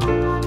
Bye.